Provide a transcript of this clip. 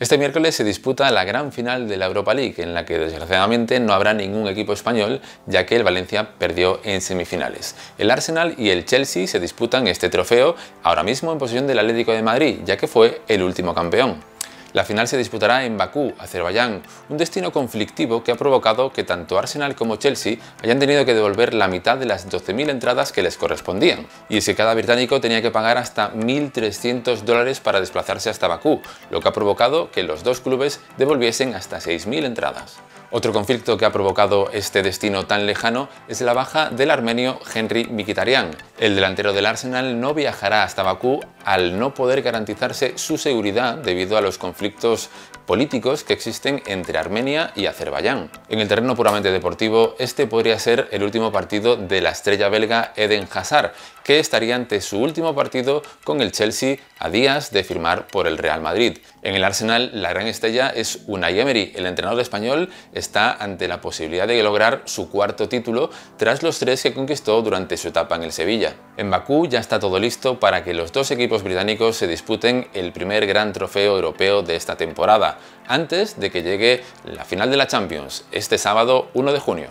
Este miércoles se disputa la gran final de la Europa League, en la que desgraciadamente no habrá ningún equipo español, ya que el Valencia perdió en semifinales. El Arsenal y el Chelsea se disputan este trofeo, ahora mismo en posesión del Atlético de Madrid, ya que fue el último campeón. La final se disputará en Bakú, Azerbaiyán, un destino conflictivo que ha provocado que tanto Arsenal como Chelsea hayan tenido que devolver la mitad de las 12.000 entradas que les correspondían. Y es que cada británico tenía que pagar hasta 1.300 dólares para desplazarse hasta Bakú, lo que ha provocado que los dos clubes devolviesen hasta 6.000 entradas. Otro conflicto que ha provocado este destino tan lejano es la baja del armenio Henry Mikitarian. El delantero del Arsenal no viajará hasta Bakú al no poder garantizarse su seguridad debido a los conflictos políticos que existen entre Armenia y Azerbaiyán. En el terreno puramente deportivo, este podría ser el último partido de la estrella belga Eden Hazard, que estaría ante su último partido con el Chelsea a días de firmar por el Real Madrid. En el Arsenal, la gran estrella es Unai Emery. El entrenador español está ante la posibilidad de lograr su cuarto título tras los tres que conquistó durante su etapa en el Sevilla. En Bakú ya está todo listo para que los dos equipos británicos se disputen el primer gran trofeo europeo de esta temporada, antes de que llegue la final de la Champions, este sábado 1 de junio.